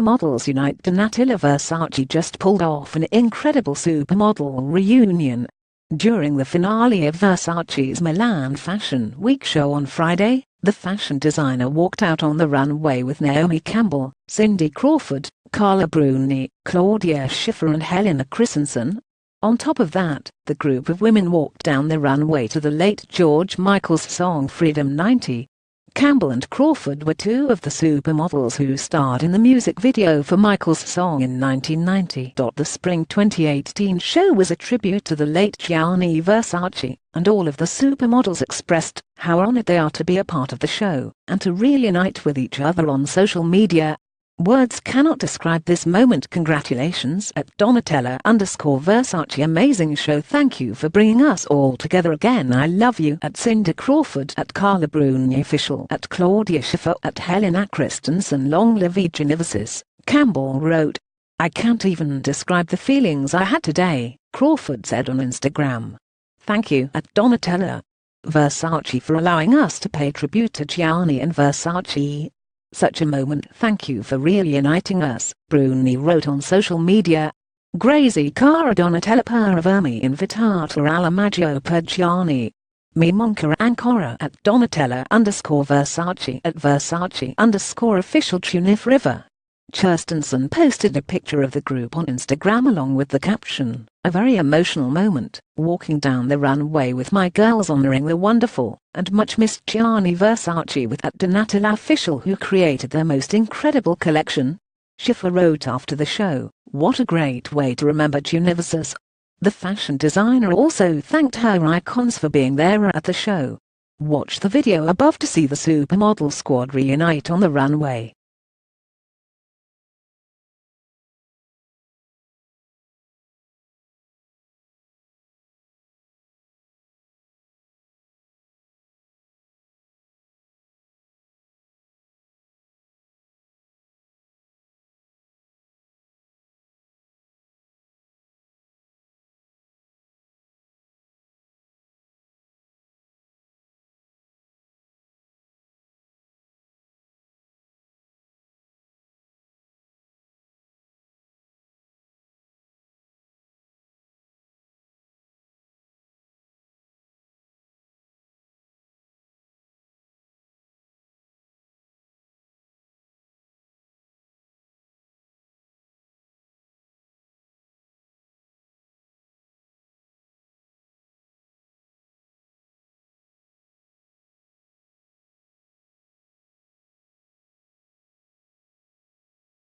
Supermodels Unite Donatella Versace just pulled off an incredible supermodel reunion. During the finale of Versace's Milan Fashion Week show on Friday, the fashion designer walked out on the runway with Naomi Campbell, Cindy Crawford, Carla Bruni, Claudia Schiffer and Helena Christensen. On top of that, the group of women walked down the runway to the late George Michael's song Freedom 90. Campbell and Crawford were two of the supermodels who starred in the music video for Michael's song in 1990. The Spring 2018 show was a tribute to the late Gianni Versace, and all of the supermodels expressed how honored they are to be a part of the show and to reunite with each other on social media Words cannot describe this moment congratulations at Donatella underscore Versace amazing show thank you for bringing us all together again I love you at Cindy Crawford at Carla Bruni official at Claudia Schiffer at Helena Christensen long live Gianni Versace, Campbell wrote. I can't even describe the feelings I had today, Crawford said on Instagram. Thank you at Donatella Versace for allowing us to pay tribute to Gianni and Versace. Such a moment thank you for reuniting us, Bruni wrote on social media. Grazie cara Donatella per avermi invitato alla maggio per Gianni. Mi manca ancora at Donatella underscore Versace at Versace underscore official Tunif River. Christensen posted a picture of the group on Instagram along with the caption, a very emotional moment, walking down the runway with my girls honoring the wonderful and much missed Gianni Versace with at Donatella official who created their most incredible collection. Schiffer wrote after the show, what a great way to remember Gianni Versace. The fashion designer also thanked her icons for being there at the show. Watch the video above to see the supermodel squad reunite on the runway.